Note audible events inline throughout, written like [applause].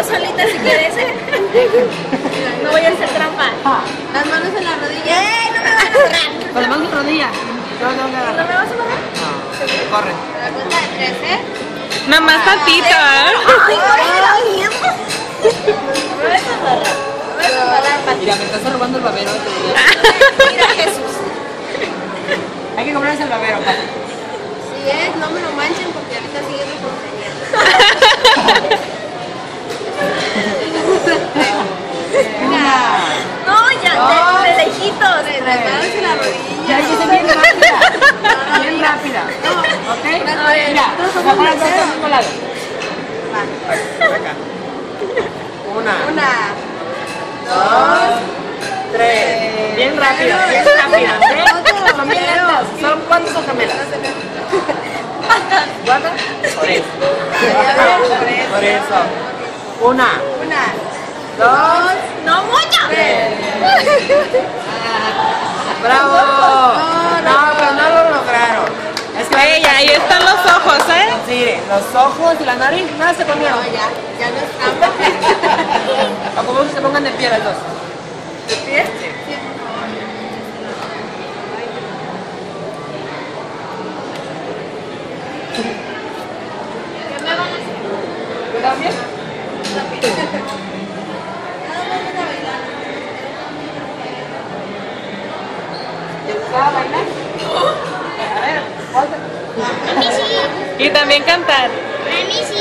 yo solita si quieres. ¿eh? No voy a hacer trampa. Las manos en la rodilla. ¡Eh! No me van a agarrar. Con la mano en rodilla. No, no, no, ¿No agarra. me vas a agarrar? No, corre. La cuenta de tres, ¿eh? Nada más tantito, ¿eh? ¡Ay, no me vas a agarrar. Me vas a. Mira, me estás robando el babero. digo. Mira, Jesús. Hay que comprarse el babero, Pati. Si es, no me lo manchen porque ahorita sigue tu. [laughs] No, ya, Dos, de, de lejitos. Las manos en la rodilla. Ya hice bien rápida. Bien rápida. ¿Ok? Mira, va para el al mismo lado. Va. Acá. Una. Una. Dos. Tres. Bien rápido, bien rápida. Son bien. ¿Son cuántas son gemelas? ¿Cuántas? Por eso. Por eso. Una. Una. Dos. No mucho. [laughs] ¡Bravo! [laughs] No, pero no lo lograron. Es que Ey, ahí están los ojos, ¿eh? Sí, los ojos y la nariz, nada se No, comieron. ya. Ya no es trampa. [laughs] O como que se pongan de pie las dos. ¿De pie? ¿Qué me van a hacer? ¿Tú también? [laughs] ¿Te gustaba bailar? A ver. Y también cantar. A mí sí.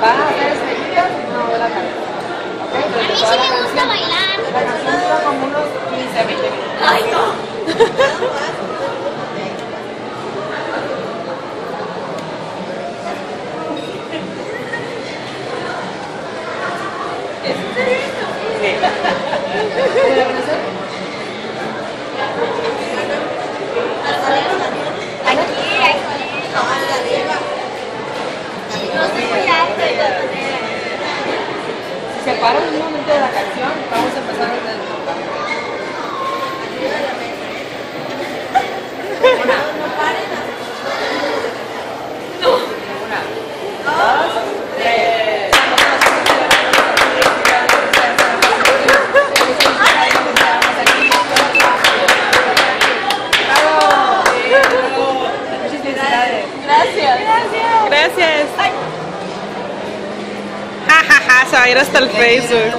¿Va a hacer estrellitas? No, la cara. ¿Ok? A mí sí me gusta bailar. La canción dura como unos 15, 20 minutos. Ay, no. [laughs] Sí. ¿Puede Si se para en un momento de la canción, vamos a empezar desde el Una. Gracias. Gracias. Ja, a ir hasta el Facebook.